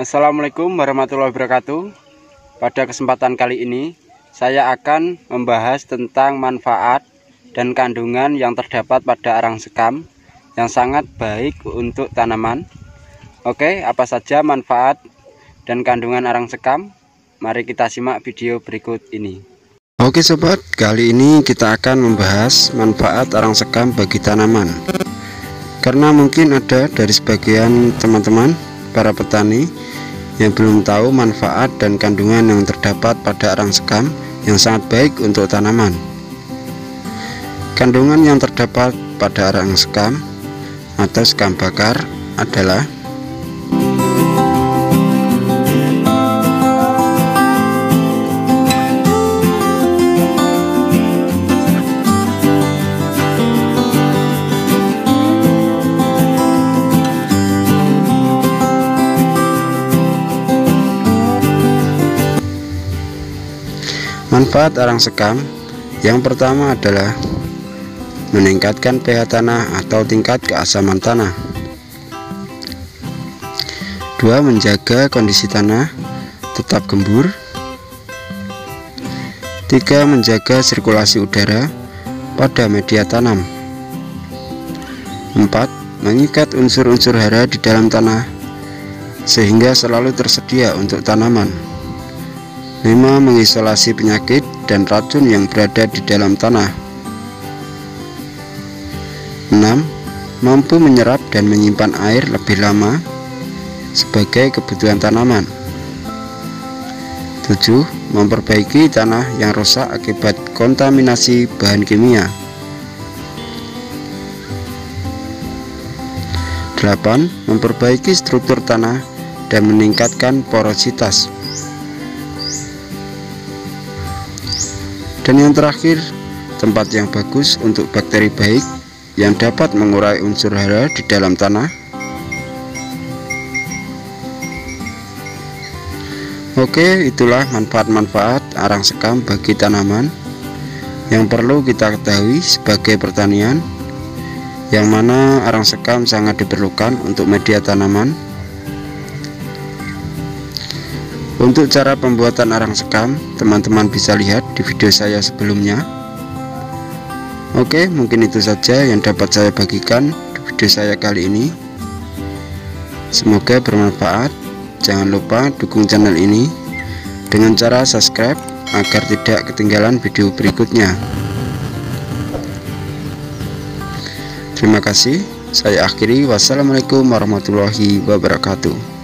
Assalamualaikum warahmatullahi wabarakatuh. Pada kesempatan kali ini Saya akan membahas tentang manfaat dan kandungan yang terdapat pada arang sekam Yang sangat baik untuk tanaman. Oke, apa saja manfaat dan kandungan arang sekam? Mari kita simak video berikut ini. Oke sobat, kali ini kita akan membahas manfaat arang sekam bagi tanaman. Karena mungkin ada dari sebagian teman-teman para petani yang belum tahu manfaat dan kandungan yang terdapat pada arang sekam yang sangat baik untuk tanaman. Kandungan yang terdapat pada arang sekam atau sekam bakar adalah Manfaat arang sekam yang pertama adalah meningkatkan pH tanah atau tingkat keasaman tanah. Dua, menjaga kondisi tanah tetap gembur. Tiga, menjaga sirkulasi udara pada media tanam. Empat, mengikat unsur-unsur hara di dalam tanah sehingga selalu tersedia untuk tanaman. 5. Mengisolasi penyakit dan racun yang berada di dalam tanah 6. Mampu menyerap dan menyimpan air lebih lama sebagai kebutuhan tanaman 7. Memperbaiki tanah yang rusak akibat kontaminasi bahan kimia 8. Memperbaiki struktur tanah dan meningkatkan porositas Dan yang terakhir, tempat yang bagus untuk bakteri baik yang dapat mengurai unsur hara di dalam tanah. Oke, itulah manfaat-manfaat arang sekam bagi tanaman yang perlu kita ketahui sebagai pertanian yang mana arang sekam sangat diperlukan untuk media tanaman Untuk cara pembuatan arang sekam, teman-teman bisa lihat di video saya sebelumnya. Oke, mungkin itu saja yang dapat saya bagikan di video saya kali ini. Semoga bermanfaat. Jangan lupa dukung channel ini dengan cara subscribe agar tidak ketinggalan video berikutnya. Terima kasih. Saya akhiri. Wassalamualaikum warahmatullahi wabarakatuh.